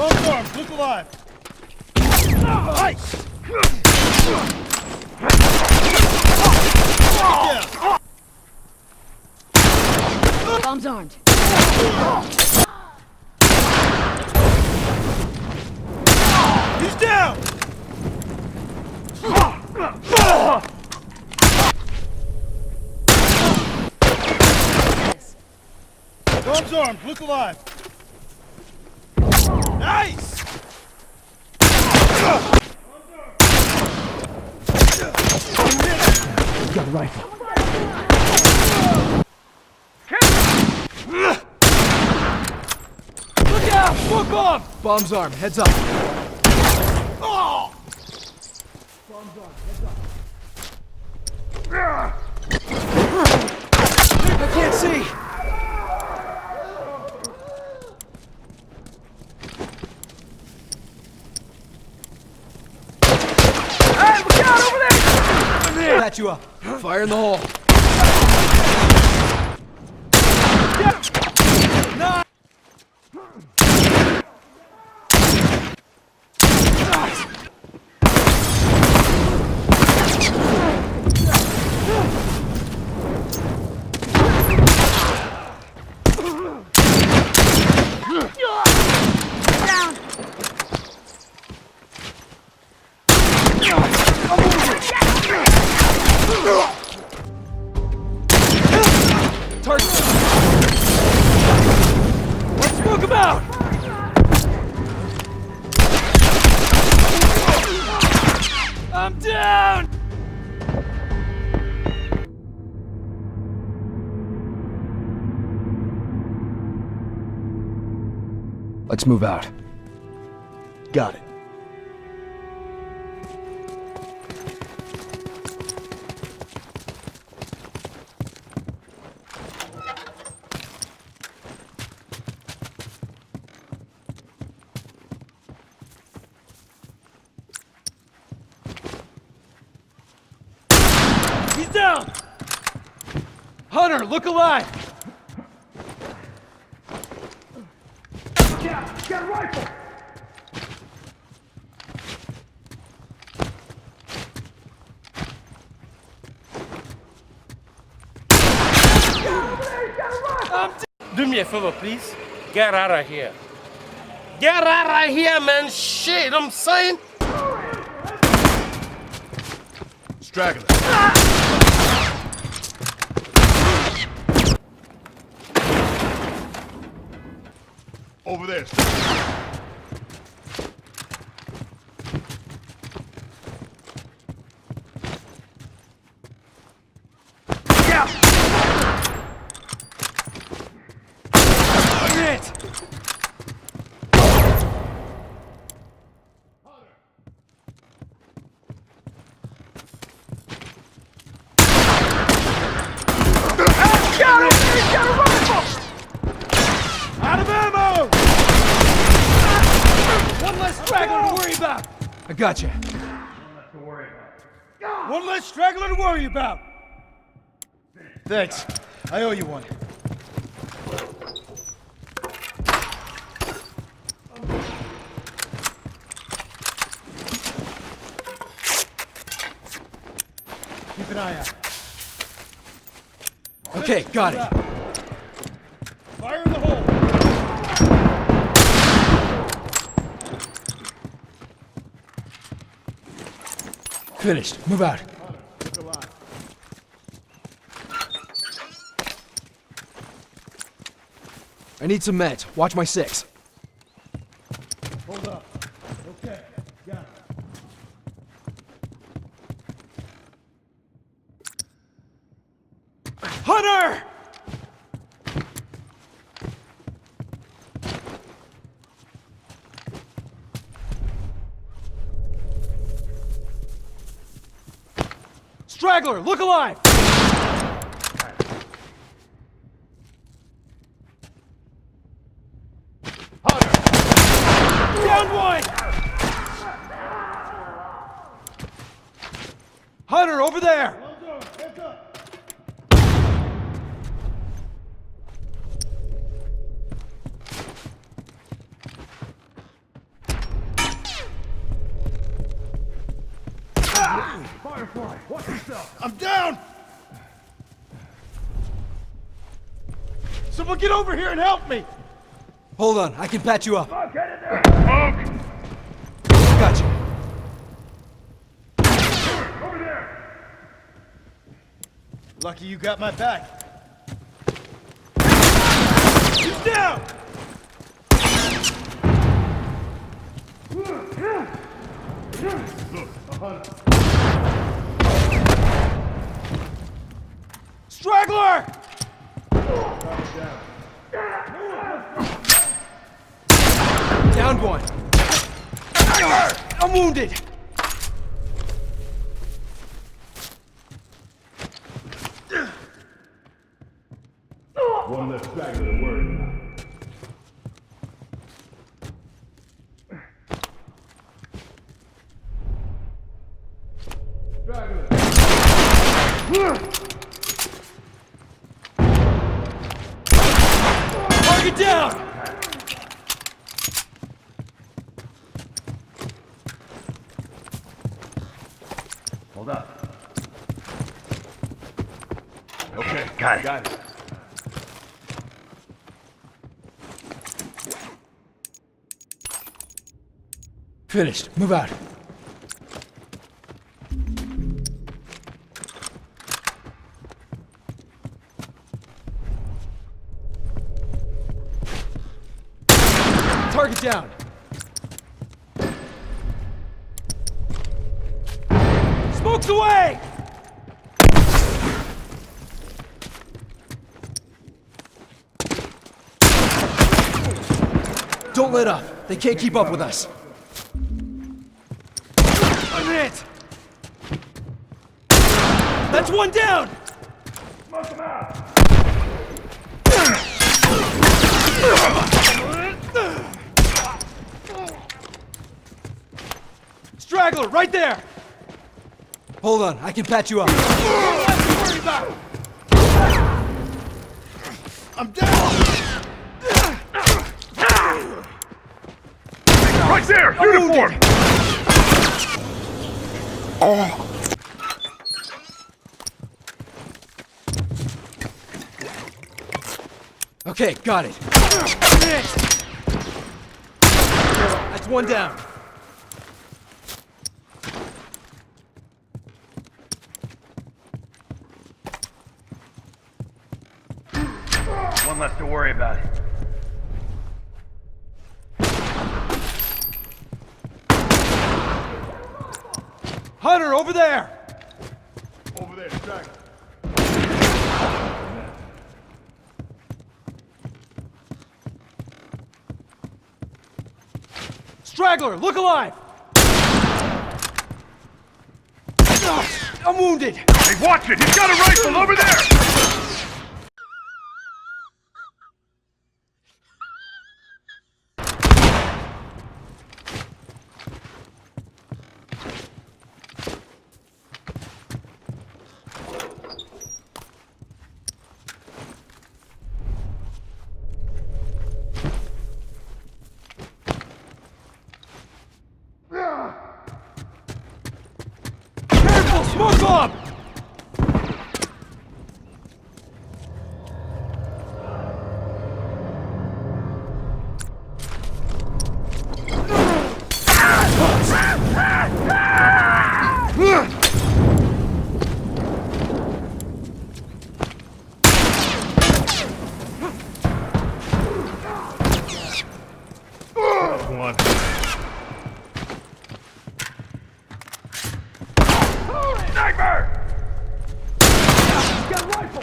Bombs armed. Look alive. Bombs armed. He's down. Bombs armed. Look alive. Nice. Got a rifle. Look out. Smoke off. Bombs armed. Heads up. Oh. I can't see. Hey, look out Patch you up. Fire in the hole. Let's move out. Got it. He's down! Hunter, look alive! Um, do me a favor, please. Get out of here. Get out of here, man. Shit, I'm saying. Straggler. Over there. It. Out of ammo! One less straggler to worry about! I got you. One less straggler to worry about! Thanks. I owe you one. Keep an eye out. Okay, got it. Fire in the hole! Finished. Move out. I need some meds. Watch my six. Straggler, look alive! Hunter! Down one! Hunter, over there! Firefly, what the yourself. I'm down! Someone get over here and help me! Hold on, I can patch you up. Smoke, get in there! Smoke! Got you. Over there! Lucky you got my back. He's down! Straggler! Down one. I'm wounded. One less straggler to worry about. Target down! Hold up. Okay, got it. Got it. Finished. Move out. Down. Smokes away! Don't let up. They can't keep up with us. I'm hit! That's one down! Smoke him out! Straggler, right there! Hold on, I can patch you up. I'm down! Right there! Uniform! Okay, got it. That's one down. One less to worry about. Hunter, over there! Over there, straggler. Straggler, look alive! I'm wounded! Hey, watch it! He's got a rifle over there! Smoke bomb! One. Sniper! Got a rifle!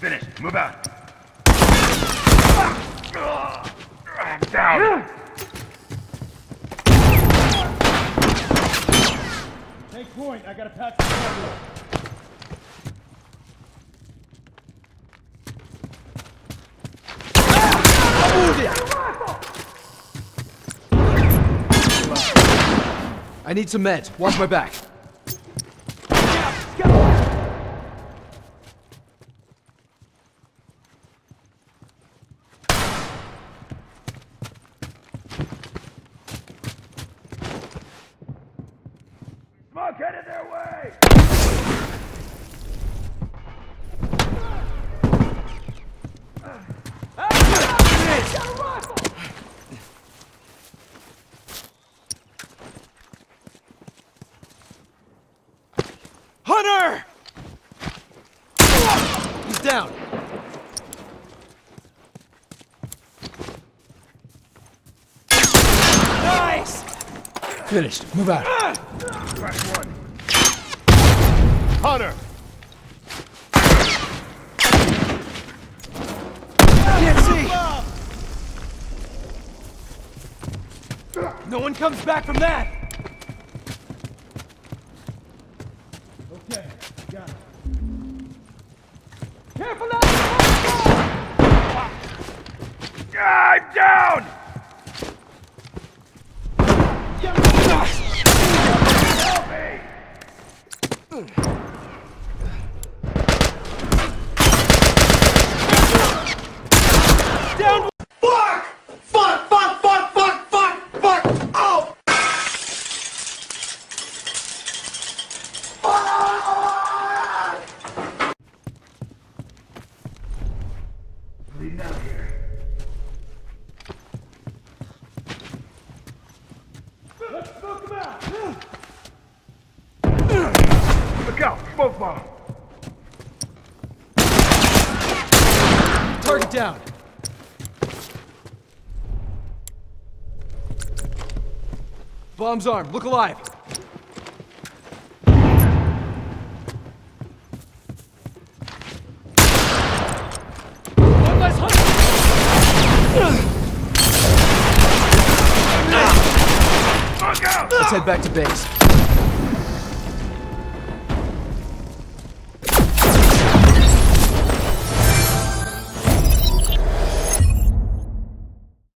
Finished. Move out. I'm down. Take point. I got a patch the I'm! I need some meds. Watch my back. Get in their way! Hunter! He's down. Nice! Finished. Move out. Ah! Hunter! Can't see! No one comes back from that! Okay, got it. Careful now! I'm down! Bleeding out here. Let's smoke him out! Bomb! Target down. Bomb's armed. Look alive. Let's head back to base.